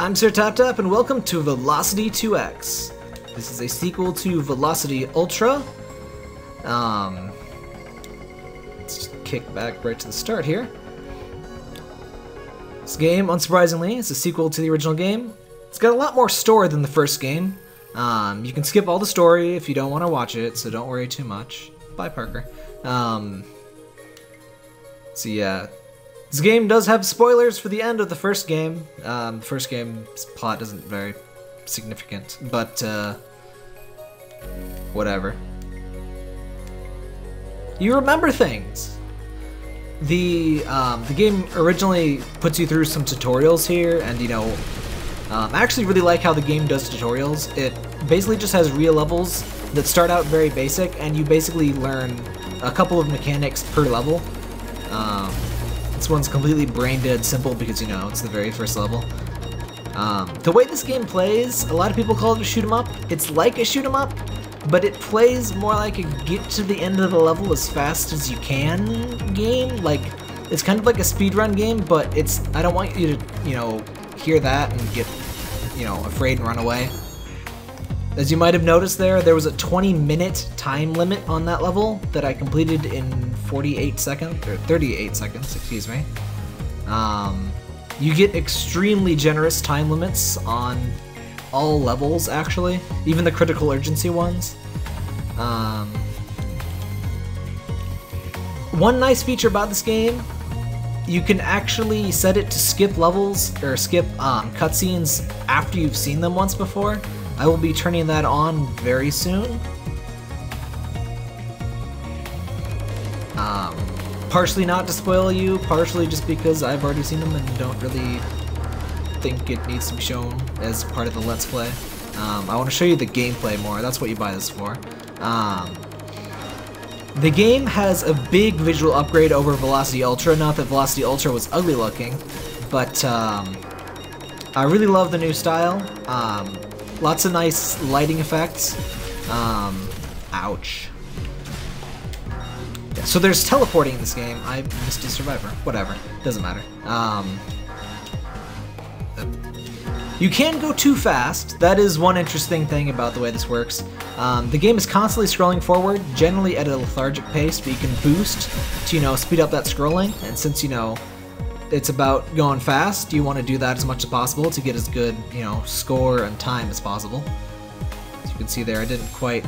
I'm Sir Tap Tap, and welcome to Velocity 2X. This is a sequel to Velocity Ultra. Um, let's just kick back right to the start here. This game, unsurprisingly, is a sequel to the original game. It's got a lot more story than the first game. Um, you can skip all the story if you don't want to watch it, so don't worry too much. Bye, Parker. Um, so yeah, this game does have spoilers for the end of the first game. Um, the first game's plot isn't very significant, but uh, whatever. You remember things. The um, the game originally puts you through some tutorials here, and you know, um, I actually really like how the game does tutorials. It basically just has real levels that start out very basic, and you basically learn a couple of mechanics per level. Um, this one's completely brain dead simple because, you know, it's the very first level. Um, the way this game plays, a lot of people call it a shoot 'em up. It's like a shoot 'em up, but it plays more like a get to the end of the level as fast as you can game. Like, it's kind of like a speedrun game, but it's, I don't want you to, you know, hear that and get, you know, afraid and run away. As you might have noticed there, there was a 20 minute time limit on that level that I completed in 48 seconds, or 38 seconds, excuse me. Um, you get extremely generous time limits on all levels, actually, even the critical urgency ones. Um, one nice feature about this game, you can actually set it to skip levels, or skip um, cutscenes after you've seen them once before. I will be turning that on very soon. Partially not to spoil you, partially just because I've already seen them and don't really think it needs to be shown as part of the Let's Play. Um, I want to show you the gameplay more, that's what you buy this for. Um, the game has a big visual upgrade over Velocity Ultra, not that Velocity Ultra was ugly looking, but um, I really love the new style. Um, Lots of nice lighting effects. Um, ouch. Yeah, so there's teleporting in this game. I missed a survivor. Whatever. Doesn't matter. Um, you can go too fast. That is one interesting thing about the way this works. Um, the game is constantly scrolling forward, generally at a lethargic pace, but you can boost to, you know, speed up that scrolling. And since, you know, it's about going fast, you want to do that as much as possible to get as good, you know, score and time as possible. As you can see there, I didn't quite,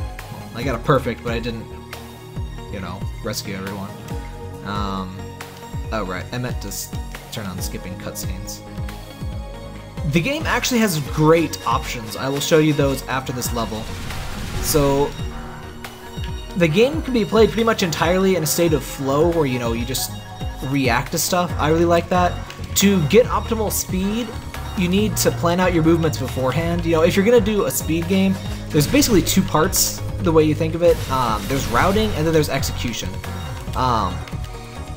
I got a perfect, but I didn't, you know, rescue everyone. Um, oh right, I meant to turn on skipping cutscenes. The game actually has great options. I will show you those after this level. So, the game can be played pretty much entirely in a state of flow where, you know, you just react to stuff. I really like that. To get optimal speed, you need to plan out your movements beforehand. You know, if you're gonna do a speed game, there's basically two parts the way you think of it. Um, there's routing and then there's execution. Um,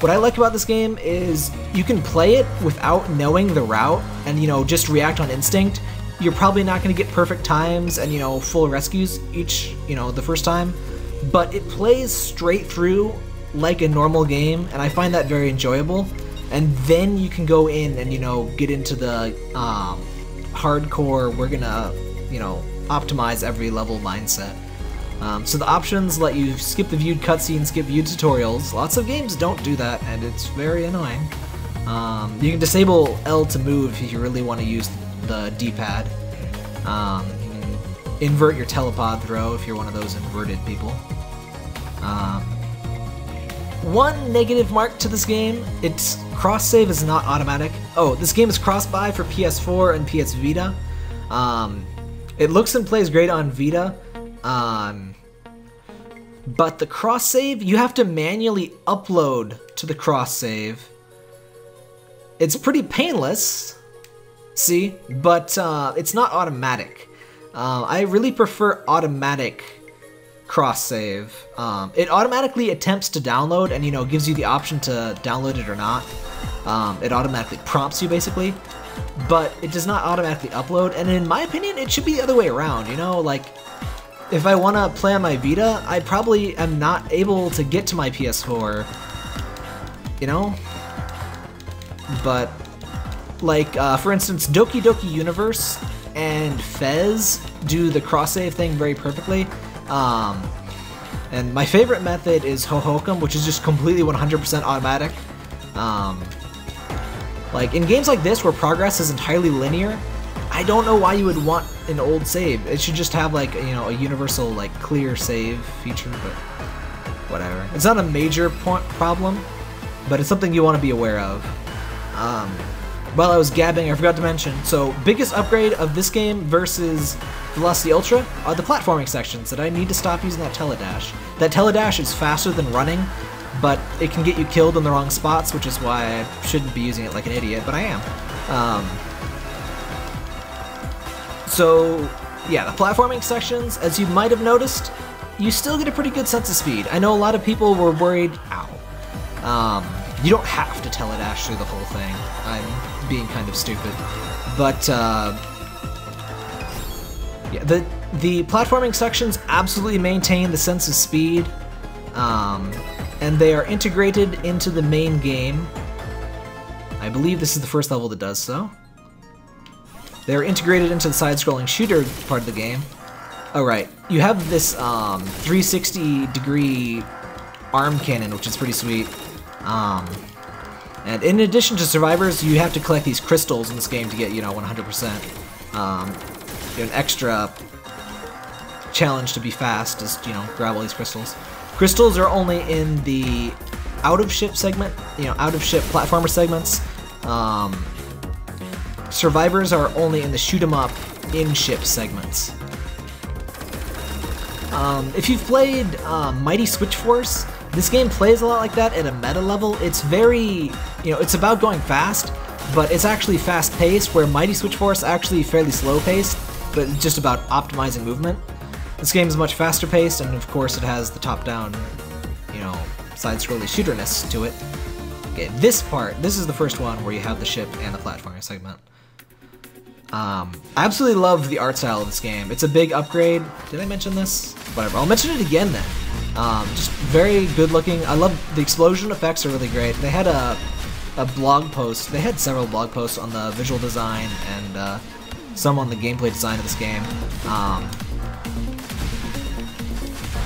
what I like about this game is you can play it without knowing the route and you know just react on instinct. You're probably not going to get perfect times and you know full rescues each you know the first time, but it plays straight through like a normal game, and I find that very enjoyable. And then you can go in and you know get into the um, hardcore. We're gonna you know optimize every level mindset. Um, so the options let you skip the viewed cutscenes, skip viewed tutorials. Lots of games don't do that, and it's very annoying. Um, you can disable L to move if you really want to use the D-pad. Um, invert your telepod throw if you're one of those inverted people. Um, one negative mark to this game, its cross-save is not automatic. Oh, this game is cross-buy for PS4 and PS Vita. Um, it looks and plays great on Vita, um, but the cross-save, you have to manually upload to the cross-save. It's pretty painless, see, but uh, it's not automatic. Uh, I really prefer automatic cross save. Um, it automatically attempts to download and you know gives you the option to download it or not. Um, it automatically prompts you basically, but it does not automatically upload. And in my opinion, it should be the other way around. You know, like if I want to play on my Vita, I probably am not able to get to my PS4. You know, but Like, uh, for instance, Doki Doki Universe and Fez do the cross save thing very perfectly. Um, and my favorite method is Hohokum, which is just completely 100% automatic. Um, like, in games like this where progress is entirely linear, I don't know why you would want an old save. It should just have, like, you know, a universal, like, clear save feature, but whatever. It's not a major point problem, but it's something you want to be aware of. Um, while I was gabbing, I forgot to mention, so biggest upgrade of this game versus Velocity Ultra are the platforming sections that I need to stop using that teledash. That teledash is faster than running, but it can get you killed in the wrong spots, which is why I shouldn't be using it like an idiot, but I am. Um, so, yeah, the platforming sections, as you might have noticed, you still get a pretty good sense of speed. I know a lot of people were worried, ow. Um, you don't have to teledash through the whole thing. I'm being kind of stupid. But, uh, yeah, the, the platforming sections absolutely maintain the sense of speed, um, and they are integrated into the main game. I believe this is the first level that does so. They're integrated into the side-scrolling shooter part of the game. Oh, right. You have this um, 360 degree arm cannon, which is pretty sweet. Um, and in addition to survivors, you have to collect these crystals in this game to get, you know, 100%. Um, an extra challenge to be fast is, you know, grab all these crystals. Crystals are only in the out-of-ship segment, you know, out-of-ship platformer segments. Um, survivors are only in the shoot 'em up in-ship segments. Um, if you've played uh, Mighty Switch Force, this game plays a lot like that at a meta level. It's very, you know, it's about going fast, but it's actually fast-paced, where Mighty Switch Force actually fairly slow-paced, but it's just about optimizing movement. This game is much faster-paced, and of course it has the top-down, you know, side-scrolling shooterness to it. Okay, this part, this is the first one where you have the ship and the platforming segment. Um, I absolutely love the art style of this game. It's a big upgrade. Did I mention this? Whatever. I'll mention it again then. Um, just very good looking. I love the explosion effects are really great. They had a, a blog post. They had several blog posts on the visual design and uh, some on the gameplay design of this game. Um,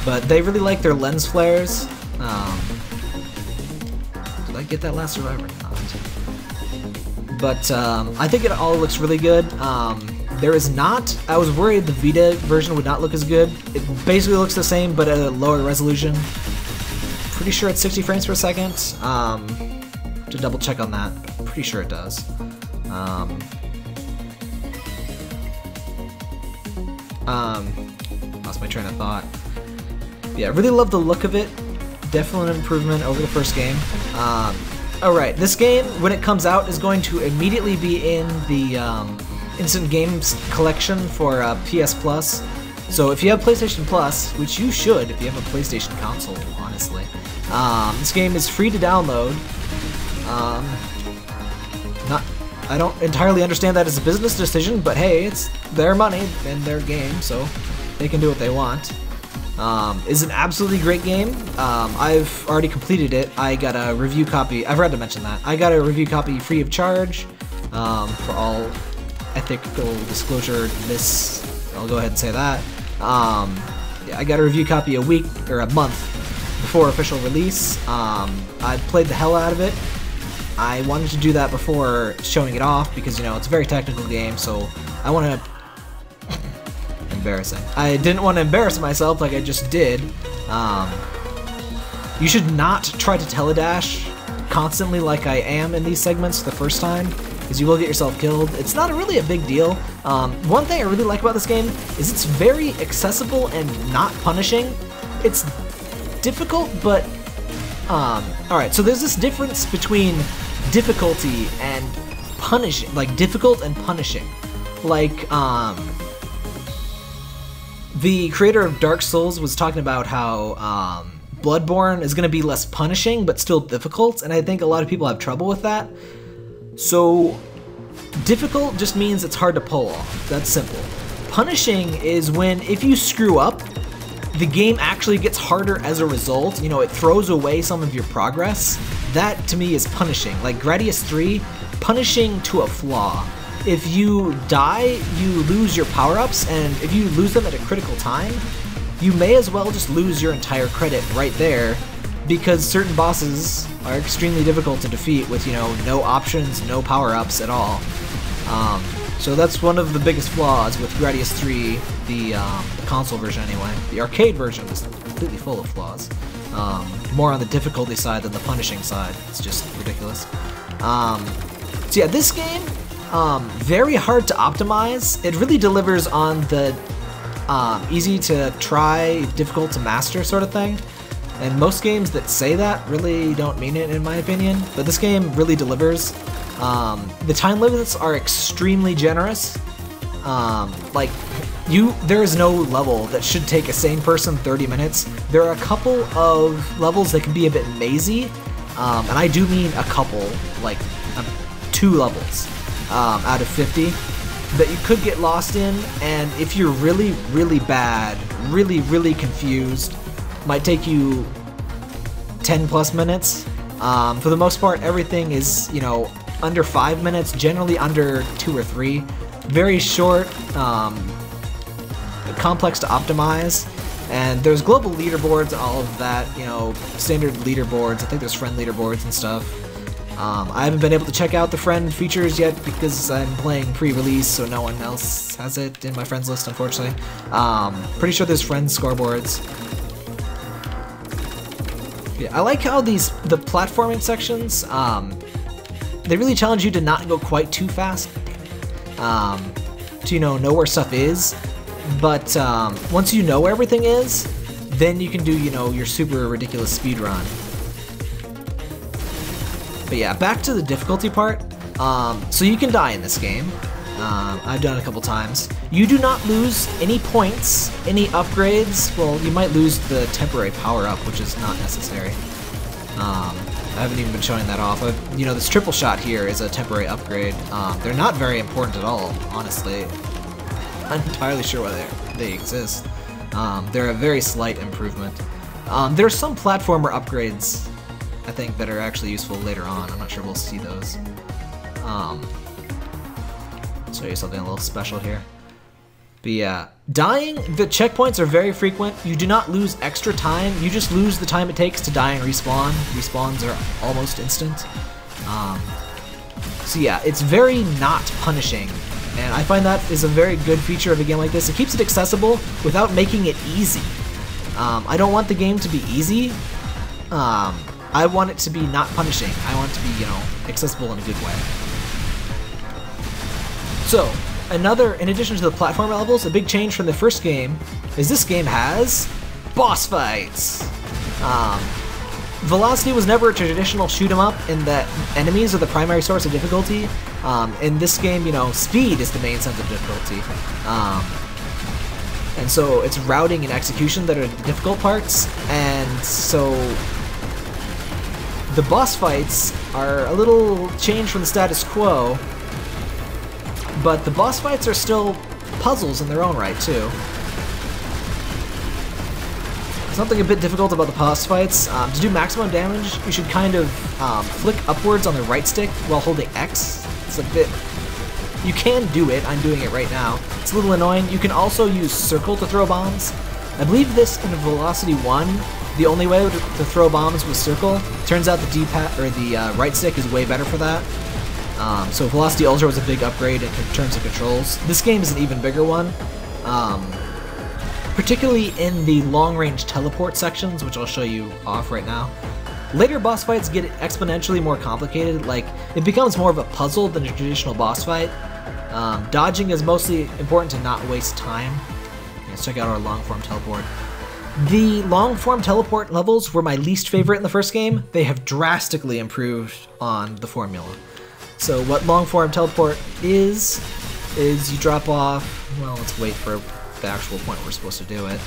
but they really like their lens flares. Um, did I get that last survivor? But um, I think it all looks really good. Um, there is not, I was worried the Vita version would not look as good. It basically looks the same, but at a lower resolution. Pretty sure it's 60 frames per second. Um, to double check on that. Pretty sure it does. Um, um, lost my train of thought. Yeah, I really love the look of it. Definitely an improvement over the first game. Um, Alright, this game, when it comes out, is going to immediately be in the um, Instant Games collection for uh, PS Plus. So if you have PlayStation Plus, which you should if you have a PlayStation console, honestly, um, this game is free to download. Um, not, I don't entirely understand that as a business decision, but hey, it's their money and their game, so they can do what they want. Um, is an absolutely great game. Um, I've already completed it. I got a review copy. I forgot to mention that. I got a review copy free of charge um, for all ethical disclosure. This, I'll go ahead and say that. Um, I got a review copy a week or a month before official release. Um, I played the hell out of it. I wanted to do that before showing it off because you know it's a very technical game, so I want to embarrassing. I didn't want to embarrass myself like I just did. Um, you should not try to teledash constantly like I am in these segments the first time, because you will get yourself killed. It's not really a big deal. Um, one thing I really like about this game is it's very accessible and not punishing. It's difficult, but... Um, Alright, so there's this difference between difficulty and punishing, like difficult and punishing. Like, um, the creator of Dark Souls was talking about how um, Bloodborne is going to be less punishing but still difficult, and I think a lot of people have trouble with that. So, difficult just means it's hard to pull off. That's simple. Punishing is when if you screw up, the game actually gets harder as a result. You know, it throws away some of your progress. That to me is punishing. Like Gradius 3 punishing to a flaw. If you die, you lose your power-ups, and if you lose them at a critical time, you may as well just lose your entire credit right there, because certain bosses are extremely difficult to defeat with, you know, no options, no power-ups at all. Um, so that's one of the biggest flaws with Gradius 3, the, um, the, console version anyway. The arcade version is completely full of flaws. Um, more on the difficulty side than the punishing side. It's just ridiculous. Um, so yeah, this game, um, very hard to optimize. It really delivers on the um, easy to try, difficult to master sort of thing. And most games that say that really don't mean it in my opinion, but this game really delivers. Um, the time limits are extremely generous. Um, like, you, there is no level that should take a sane person 30 minutes. There are a couple of levels that can be a bit mazy, um, and I do mean a couple, like um, two levels um, out of 50 that you could get lost in, and if you're really, really bad, really, really confused, might take you 10 plus minutes. Um, for the most part, everything is, you know, under five minutes, generally under two or three. Very short, um, complex to optimize, and there's global leaderboards, all of that, you know, standard leaderboards. I think there's friend leaderboards and stuff. Um, I haven't been able to check out the friend features yet because I'm playing pre-release, so no one else has it in my friends list, unfortunately. Um, pretty sure there's friend scoreboards. Yeah, I like how these the platforming sections um, they really challenge you to not go quite too fast, um, to you know know where stuff is. But um, once you know where everything is, then you can do you know your super ridiculous speed run. But yeah, back to the difficulty part. Um, so you can die in this game. Um, I've done it a couple times. You do not lose any points, any upgrades. Well, you might lose the temporary power-up, which is not necessary. Um, I haven't even been showing that off. I've, you know, this triple shot here is a temporary upgrade. Um, they're not very important at all, honestly. I'm entirely sure why they exist. Um, they're a very slight improvement. Um, there are some platformer upgrades, I think, that are actually useful later on. I'm not sure we'll see those. Um, show you something a little special here. But yeah, dying, the checkpoints are very frequent. You do not lose extra time, you just lose the time it takes to die and respawn. Respawns are almost instant. Um, so yeah, it's very not punishing. And I find that is a very good feature of a game like this. It keeps it accessible without making it easy. Um, I don't want the game to be easy. Um, I want it to be not punishing. I want it to be, you know, accessible in a good way. So, another, in addition to the platform levels, a big change from the first game is this game has boss fights. Um, Velocity was never a traditional shoot 'em up in that enemies are the primary source of difficulty. Um, in this game, you know, speed is the main sense of difficulty. Um, and so it's routing and execution that are the difficult parts, and so the boss fights are a little changed from the status quo, but the boss fights are still puzzles in their own right, too. Something a bit difficult about the boss fights, um, to do maximum damage, you should kind of um, flick upwards on the right stick while holding X. It's a bit... You can do it, I'm doing it right now. It's a little annoying. You can also use circle to throw bombs. I believe this in Velocity 1, the only way to, throw bombs was circle. Turns out the D-pad, or the uh, right stick is way better for that. Um, so Velocity Ultra was a big upgrade in terms of controls. This game is an even bigger one, um, particularly in the long-range teleport sections, which I'll show you off right now. Later boss fights get exponentially more complicated, like, it becomes more of a puzzle than a traditional boss fight. Um, dodging is mostly important to not waste time. Let's check out our long-form teleport. The long-form teleport levels were my least favorite in the first game. They have drastically improved on the formula. So what long form teleport is, is you drop off, well let's wait for the actual point we're supposed to do it.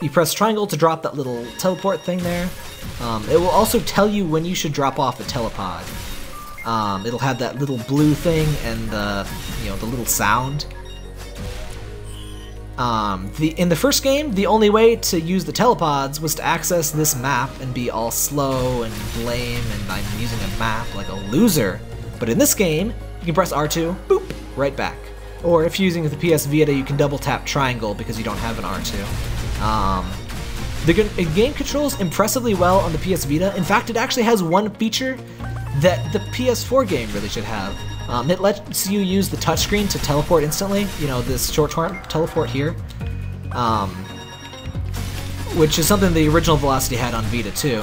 You press triangle to drop that little teleport thing there. Um, it will also tell you when you should drop off a telepod. Um, it'll have that little blue thing and the, you know, the little sound. Um, the in the first game, the only way to use the telepods was to access this map and be all slow and lame, and I'm using a map like a loser. But in this game, you can press R2, boop, right back. Or if you're using the PS Vita, you can double tap triangle because you don't have an R2. Um, the game controls impressively well on the PS Vita. In fact, it actually has one feature that the PS4 game really should have. Um, it lets you use the touchscreen to teleport instantly, you know, this short teleport here. Um, which is something the original Velocity had on Vita too.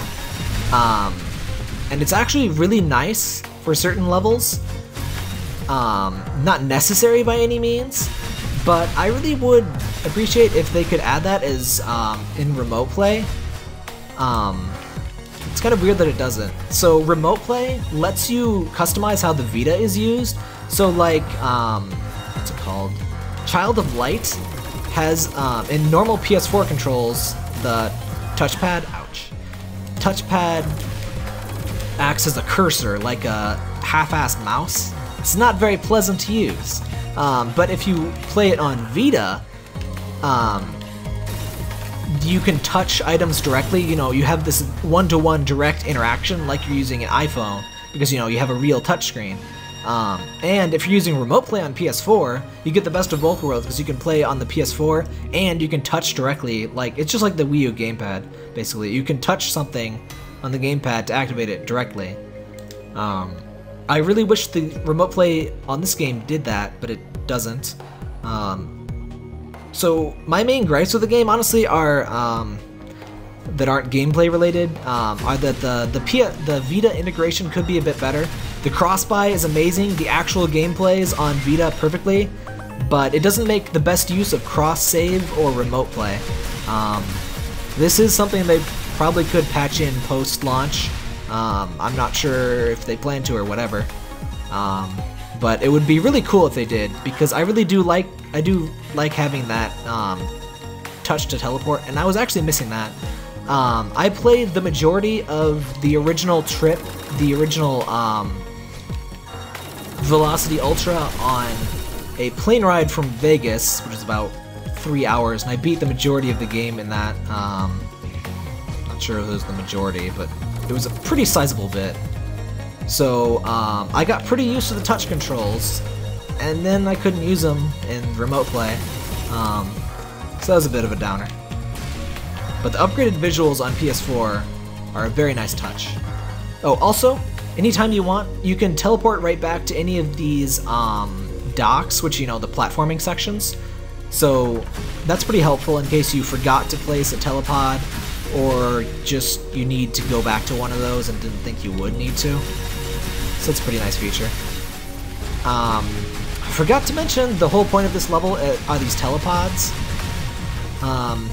Um, and it's actually really nice for certain levels. Um, not necessary by any means, but I really would appreciate if they could add that as um, in remote play. Um, it's kind of weird that it doesn't. So remote play lets you customize how the Vita is used. So like, um, what's it called? Child of Light has, um, in normal PS4 controls, the touchpad, ouch, touchpad acts as a cursor, like a half-assed mouse. It's not very pleasant to use. Um, but if you play it on Vita, um, you can touch items directly. You know, you have this one-to-one -one direct interaction like you're using an iPhone because, you know, you have a real touchscreen. Um, and if you're using remote play on PS4, you get the best of both worlds because you can play on the PS4 and you can touch directly. Like it's just like the Wii U gamepad, basically. You can touch something on the gamepad to activate it directly. Um, I really wish the remote play on this game did that, but it doesn't. Um, so my main gripes with the game, honestly, are um, that aren't gameplay related. Um, are that the the P the Vita integration could be a bit better. The cross buy is amazing. The actual gameplay is on Vita perfectly, but it doesn't make the best use of cross save or remote play. Um, this is something they probably could patch in post launch. Um, I'm not sure if they plan to or whatever. Um, but it would be really cool if they did because I really do like I do like having that um, touch to teleport, and I was actually missing that. Um, I played the majority of the original trip, the original um, Velocity Ultra on a plane ride from Vegas, which is about three hours, and I beat the majority of the game in that. Um, not sure it was the majority, but it was a pretty sizable bit. So um, I got pretty used to the touch controls, and then I couldn't use them in remote play. Um, so that was a bit of a downer. But the upgraded visuals on PS4 are a very nice touch. Oh, also, anytime you want, you can teleport right back to any of these um, docks, which, you know, the platforming sections. So that's pretty helpful in case you forgot to place a telepod or just you need to go back to one of those and didn't think you would need to. So it's a pretty nice feature. Um, I forgot to mention the whole point of this level uh, are these telepods. Um,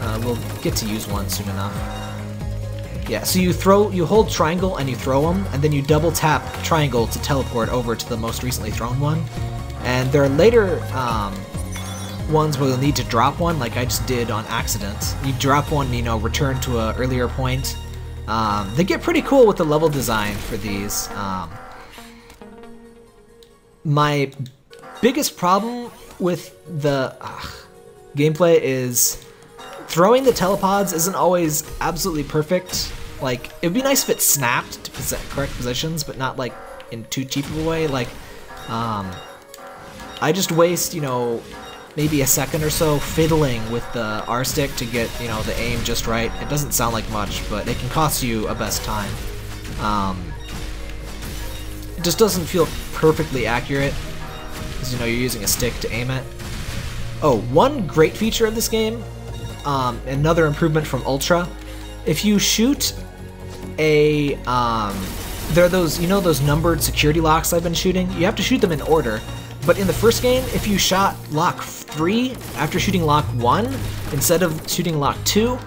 uh, we'll get to use one soon enough. Yeah, so you throw, you hold triangle and you throw them, and then you double tap triangle to teleport over to the most recently thrown one. And there are later um, ones where you'll need to drop one, like I just did on accident. You drop one, you know, return to an earlier point, um, they get pretty cool with the level design for these. Um, my biggest problem with the ugh, gameplay is throwing the telepods isn't always absolutely perfect. Like, it'd be nice if it snapped to correct positions, but not like in too cheap of a way. Like, um, I just waste, you know, maybe a second or so fiddling with the R stick to get you know the aim just right. It doesn't sound like much, but it can cost you a best time. Um, it just doesn't feel perfectly accurate because you know you're using a stick to aim it. Oh, one great feature of this game, um, another improvement from Ultra. If you shoot a um, there are those you know those numbered security locks I've been shooting. You have to shoot them in order. But in the first game, if you shot lock 3 after shooting lock 1 instead of shooting lock 2,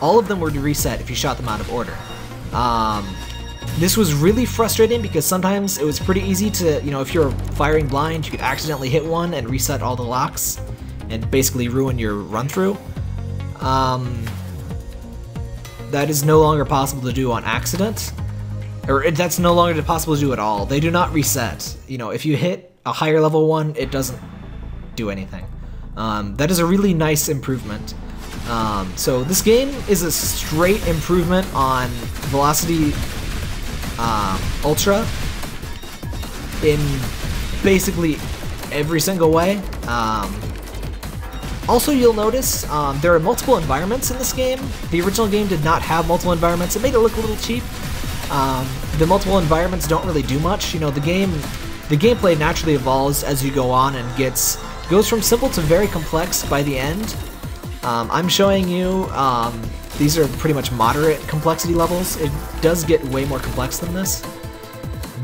all of them were to reset if you shot them out of order. Um, this was really frustrating because sometimes it was pretty easy to, you know, if you're firing blind, you could accidentally hit one and reset all the locks and basically ruin your run through. Um, that is no longer possible to do on accident. Or that's no longer possible to do at all. They do not reset. You know, if you hit a higher level one, it doesn't do anything. Um, that is a really nice improvement. Um, so this game is a straight improvement on Velocity um, Ultra in basically every single way. Um, also, you'll notice um, there are multiple environments in this game. The original game did not have multiple environments. It made it look a little cheap. The multiple environments don't really do much. You know, the game, the gameplay naturally evolves as you go on and gets goes from simple to very complex by the end. Um, I'm showing you um, these are pretty much moderate complexity levels. It does get way more complex than this.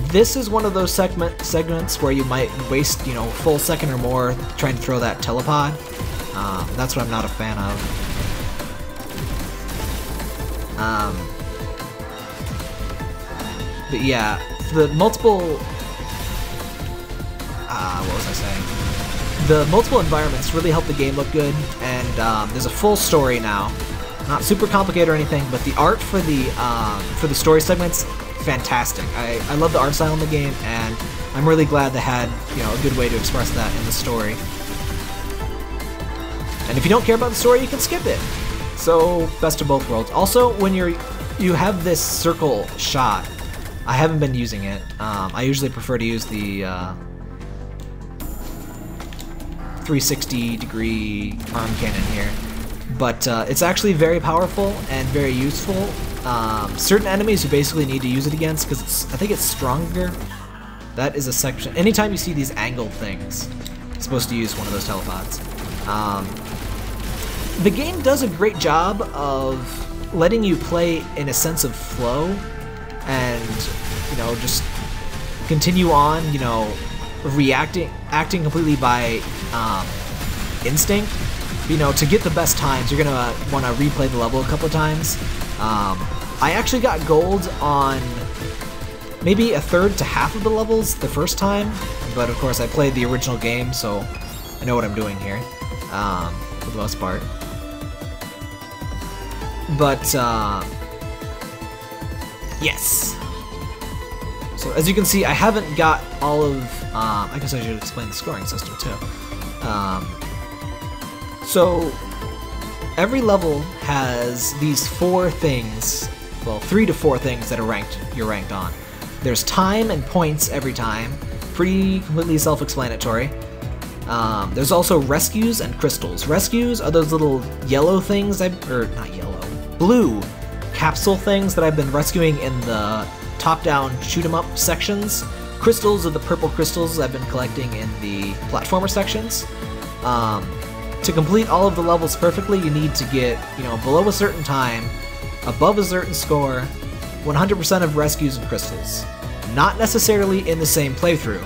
This is one of those segment segments where you might waste, you know, full second or more trying to throw that telepod. Um, that's what I'm not a fan of. Um, but yeah, the multiple... Uh, what was I saying? The multiple environments really help the game look good, and um, there's a full story now. Not super complicated or anything, but the art for the um, for the story segments, fantastic. I, I love the art style in the game, and I'm really glad they had you know a good way to express that in the story. And if you don't care about the story, you can skip it. So, best of both worlds. Also, when you're you have this circle shot, I haven't been using it. Um, I usually prefer to use the uh, 360 degree arm cannon here. But uh, it's actually very powerful and very useful. Um, certain enemies you basically need to use it against because I think it's stronger. That is a section. Anytime you see these angled things, you're supposed to use one of those telepods. Um, the game does a great job of letting you play in a sense of flow and, you know, just continue on, you know, reacting, acting completely by um, instinct. You know, to get the best times, you're gonna want to replay the level a couple times. Um, I actually got gold on maybe a third to half of the levels the first time, but of course I played the original game, so I know what I'm doing here, um, for the most part. But, uh, yes. So as you can see, I haven't got all of, um, I guess I should explain the scoring system too. Um, so every level has these four things, well, three to four things that are ranked, you're ranked on. There's time and points every time, pretty completely self-explanatory. Um, there's also rescues and crystals. Rescues are those little yellow things, I, or not yellow, blue capsule things that I've been rescuing in the top-down shoot 'em up sections. Crystals are the purple crystals I've been collecting in the platformer sections. Um, to complete all of the levels perfectly, you need to get, you know, below a certain time, above a certain score, 100% of rescues and crystals. Not necessarily in the same playthrough,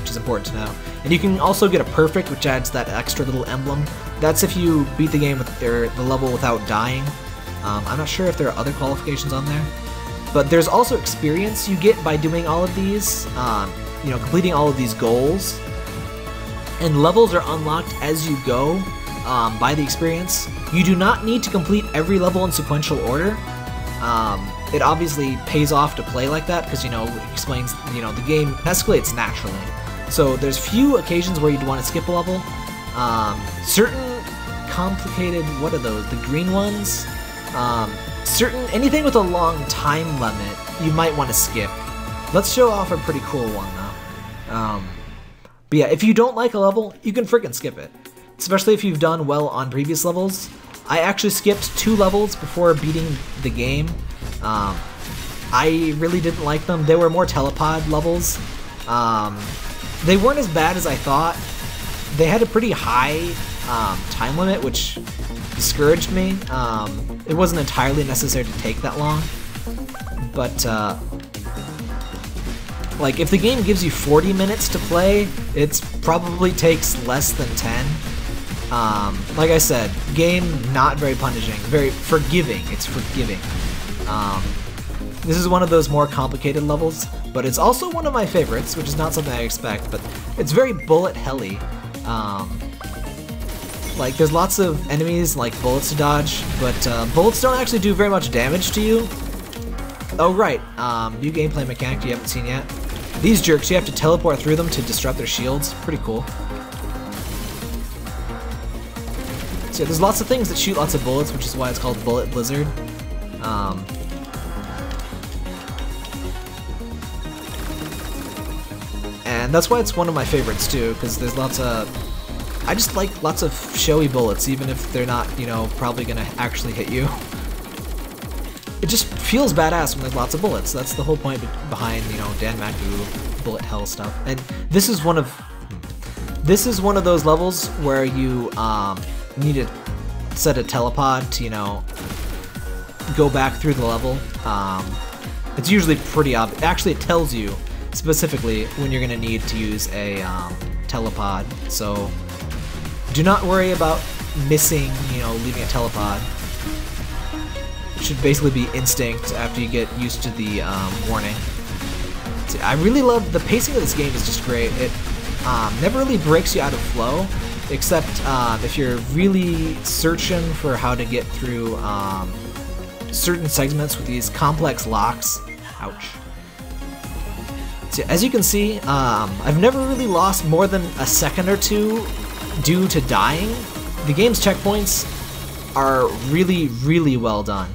which is important to know. And you can also get a perfect, which adds that extra little emblem. That's if you beat the game with or the level without dying. Um, I'm not sure if there are other qualifications on there, but there's also experience you get by doing all of these, um, you know, completing all of these goals. And levels are unlocked as you go um, by the experience. You do not need to complete every level in sequential order. Um, it obviously pays off to play like that because, you know, it explains, you know, the game escalates naturally. So there's few occasions where you'd want to skip a level. Um, certain complicated, what are those, the green ones? Um, certain anything with a long time limit, you might want to skip. Let's show off a pretty cool one though. Um, but yeah, if you don't like a level, you can freaking skip it. Especially if you've done well on previous levels. I actually skipped two levels before beating the game. Um, I really didn't like them. They were more telepod levels. Um, they weren't as bad as I thought. They had a pretty high um, time limit, which discouraged me. Um, it wasn't entirely necessary to take that long, but uh, like if the game gives you 40 minutes to play, it probably takes less than 10. Um, like I said, game not very punishing, very forgiving. It's forgiving. Um, this is one of those more complicated levels, but it's also one of my favorites, which is not something I expect, but it's very bullet helly. Um, like, there's lots of enemies, like bullets to dodge, but uh, bullets don't actually do very much damage to you. Oh, right, um, new gameplay mechanic you haven't seen yet. These jerks, you have to teleport through them to disrupt their shields. Pretty cool. So yeah, there's lots of things that shoot lots of bullets, which is why it's called Bullet Blizzard. Um, and that's why it's one of my favorites too, because there's lots of I just like lots of showy bullets, even if they're not, you know, probably gonna actually hit you. It just feels badass when there's lots of bullets. That's the whole point behind, you know, Dan Danmaku bullet hell stuff. And this is one of this is one of those levels where you um, need to set a telepod to, you know, go back through the level. Um, it's usually pretty obvious. Actually, it tells you specifically when you're going to need to use a um, telepod. So do not worry about missing, you know, leaving a telepod. It should basically be instinct after you get used to the um, warning. I really love the pacing of this game is just great. It um, never really breaks you out of flow, except um, if you're really searching for how to get through um, certain segments with these complex locks. Ouch. So as you can see, um, I've never really lost more than a second or two due to dying. The game's checkpoints are really, really well done.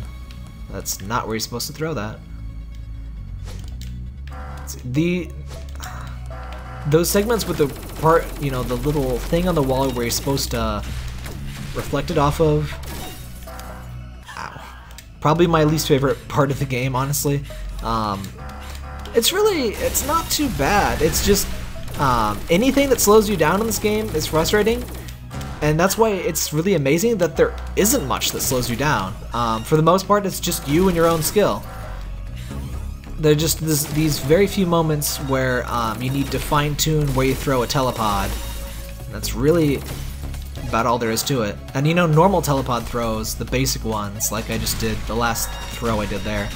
That's not where you're supposed to throw that. The those segments with the part, you know, the little thing on the wall where you're supposed to reflect it off of. Ow. Probably my least favorite part of the game, honestly. Um, it's really, it's not too bad. It's just um, anything that slows you down in this game is frustrating, and that's why it's really amazing that there isn't much that slows you down. Um, for the most part, it's just you and your own skill. There are just this, these very few moments where um, you need to fine-tune where you throw a telepod. That's really about all there is to it. And you know, normal telepod throws, the basic ones, like I just did, the last throw I did there,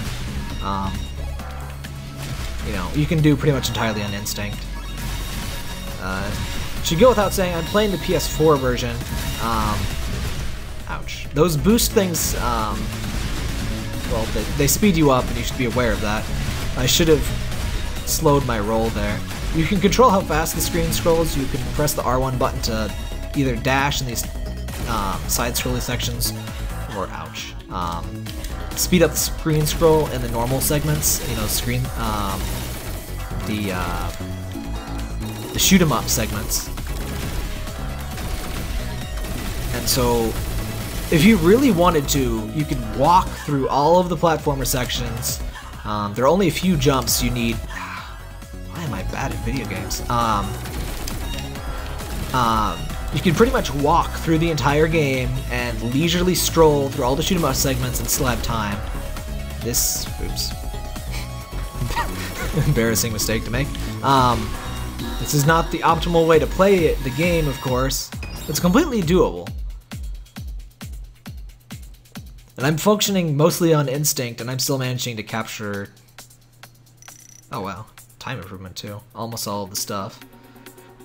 um, you know, you can do pretty much entirely on instinct. Uh, should go without saying, I'm playing the PS4 version. Um, ouch. Those boost things, um, well, they, they speed you up, and you should be aware of that. I should have slowed my roll there. You can control how fast the screen scrolls. You can press the R1 button to either dash in these um, side-scrolling sections, or ouch, um, speed up the screen scroll in the normal segments. You know, screen um, the uh, the shoot 'em up segments. And so, if you really wanted to, you could walk through all of the platformer sections. Um, there are only a few jumps you need. Why am I bad at video games? Um, um, you can pretty much walk through the entire game and leisurely stroll through all the shoot 'em up segments and still have time. This, oops, embarrassing mistake to make. Um, this is not the optimal way to play it, the game, of course. It's completely doable. And I'm functioning mostly on instinct, and I'm still managing to capture... Oh wow, time improvement too. Almost all of the stuff.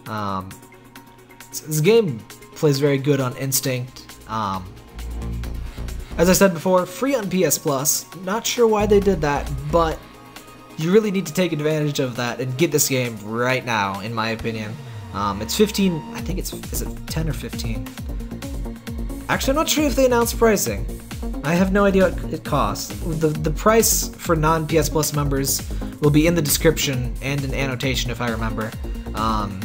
Um, this game plays very good on instinct. Um, as I said before, free on PS Plus. Not sure why they did that, but you really need to take advantage of that and get this game right now, in my opinion. Um, it's 15, I think it's, is it 10 or 15? Actually, I'm not sure if they announced pricing. I have no idea what it costs. The, the price for non-PS Plus members will be in the description and an annotation if I remember. Um,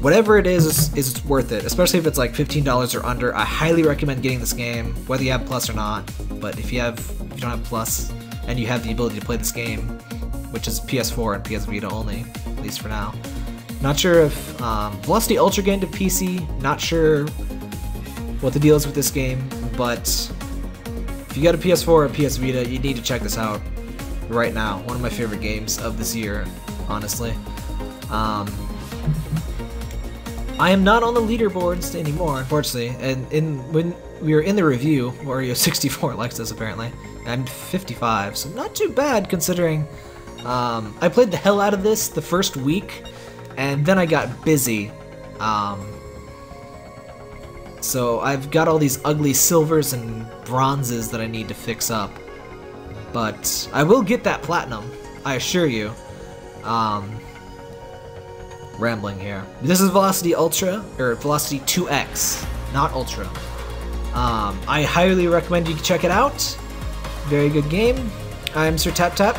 whatever it is, is, is worth it, especially if it's like $15 or under. I highly recommend getting this game, whether you have Plus or not. But if you have, if you don't have Plus, and you have the ability to play this game, which is PS4 and PS Vita only, at least for now. Not sure if um, Velocity Ultra gained to PC. Not sure what the deal is with this game, but if you got a PS4 or a PS Vita, you need to check this out right now. One of my favorite games of this year, honestly. Um, I am not on the leaderboards anymore, unfortunately. And in when we were in the review, Wario 64 likes this apparently. I'm 55, so not too bad considering um, I played the hell out of this the first week, and then I got busy. Um, so I've got all these ugly silvers and bronzes that I need to fix up. But I will get that platinum, I assure you. Um, rambling here. This is Velocity Ultra, or Velocity 2X, not Ultra. Um, I highly recommend you check it out. Very good game. I'm Sir Tap Tap.